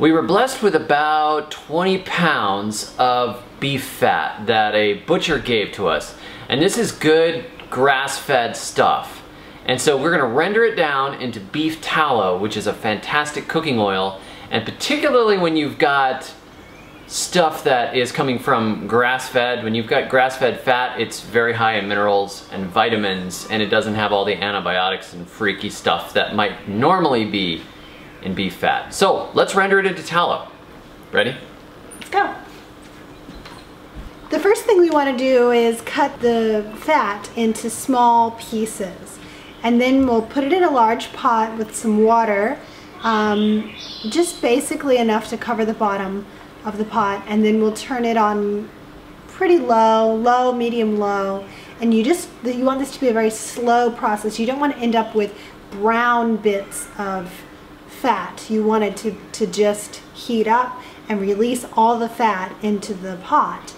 We were blessed with about 20 pounds of beef fat that a butcher gave to us. And this is good grass-fed stuff. And so we're gonna render it down into beef tallow, which is a fantastic cooking oil. And particularly when you've got stuff that is coming from grass-fed. When you've got grass-fed fat, it's very high in minerals and vitamins, and it doesn't have all the antibiotics and freaky stuff that might normally be in beef fat. So let's render it into tallow. Ready? Let's go. The first thing we want to do is cut the fat into small pieces. And then we'll put it in a large pot with some water, um, just basically enough to cover the bottom of the pot and then we'll turn it on pretty low, low, medium, low. And you just, you want this to be a very slow process. You don't want to end up with brown bits of fat. You want it to, to just heat up and release all the fat into the pot.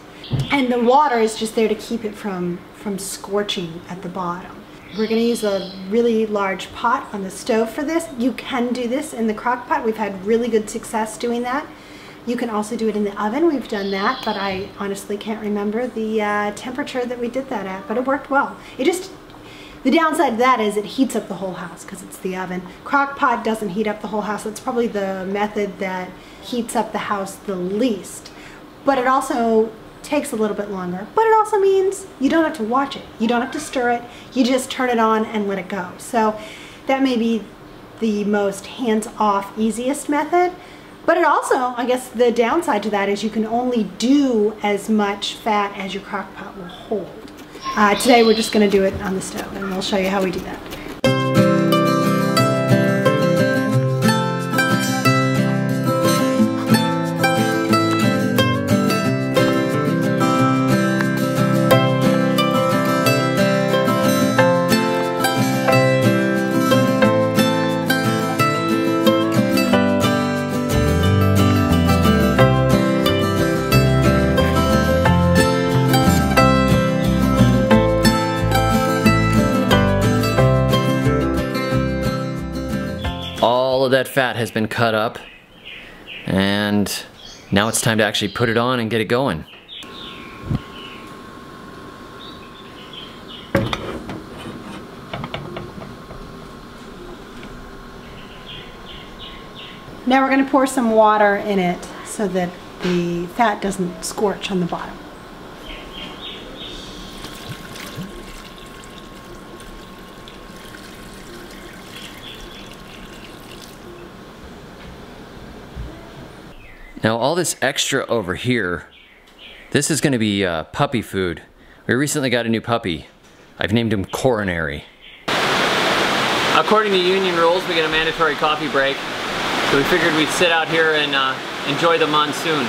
And the water is just there to keep it from, from scorching at the bottom. We're going to use a really large pot on the stove for this. You can do this in the crock pot. We've had really good success doing that. You can also do it in the oven. We've done that, but I honestly can't remember the uh, temperature that we did that at, but it worked well. It just, the downside of that is it heats up the whole house because it's the oven. Crock pot doesn't heat up the whole house. It's probably the method that heats up the house the least. But it also takes a little bit longer. But it also means you don't have to watch it. You don't have to stir it. You just turn it on and let it go. So that may be the most hands-off, easiest method. But it also, I guess the downside to that is you can only do as much fat as your crock pot will hold. Uh, today we're just going to do it on the stove and we'll show you how we do that. That fat has been cut up and now it's time to actually put it on and get it going. Now we're going to pour some water in it so that the fat doesn't scorch on the bottom. Now all this extra over here, this is gonna be uh, puppy food. We recently got a new puppy. I've named him Coronary. According to union rules, we get a mandatory coffee break. So we figured we'd sit out here and uh, enjoy the monsoon.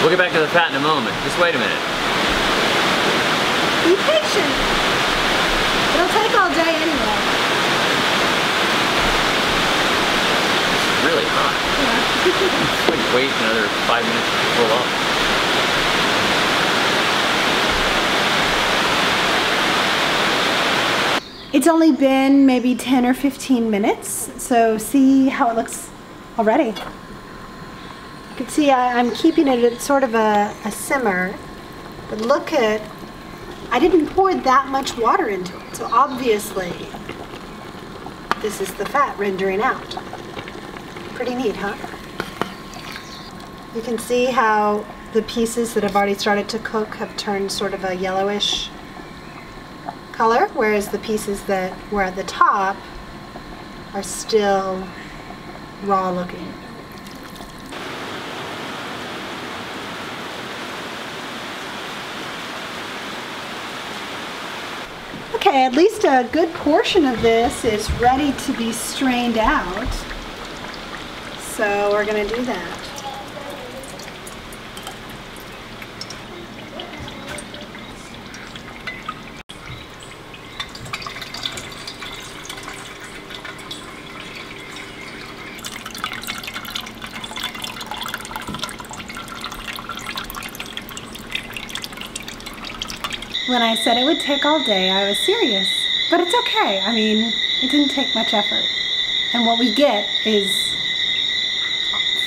We'll get back to the fat in a moment. Just wait a minute. Be patient. It'll take all day anyway. Like wait another five minutes to pull up. It's only been maybe 10 or 15 minutes, so see how it looks already. You can see I, I'm keeping it at sort of a, a simmer, but look at, I didn't pour that much water into it, so obviously this is the fat rendering out. Pretty neat, huh? You can see how the pieces that have already started to cook have turned sort of a yellowish color, whereas the pieces that were at the top are still raw looking. Okay, at least a good portion of this is ready to be strained out. So we're going to do that. When I said it would take all day, I was serious. But it's okay. I mean, It didn't take much effort. And what we get is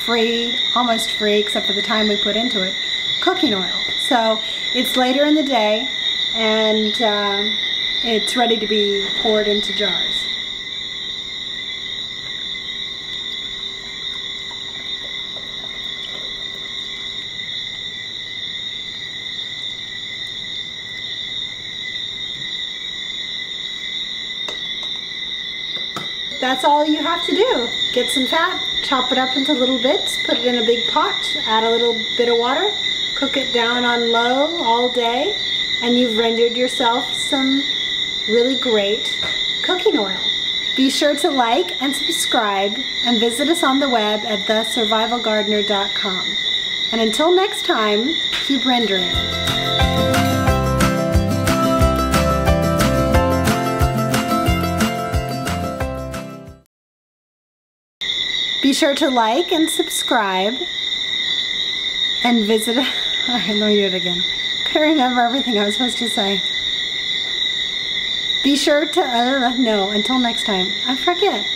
free, almost free, except for the time we put into it, cooking oil. So it's later in the day and um, it's ready to be poured into jars. That's all you have to do. Get some fat, chop it up into little bits, put it in a big pot, add a little bit of water, cook it down on low all day, and you've rendered yourself some really great cooking oil. Be sure to like and subscribe and visit us on the web at thesurvivalgardener.com. And until next time, keep rendering. Be sure to like and subscribe and visit. I me do it again. Couldn't remember everything I was supposed to say. Be sure to, uh, no, until next time. I forget.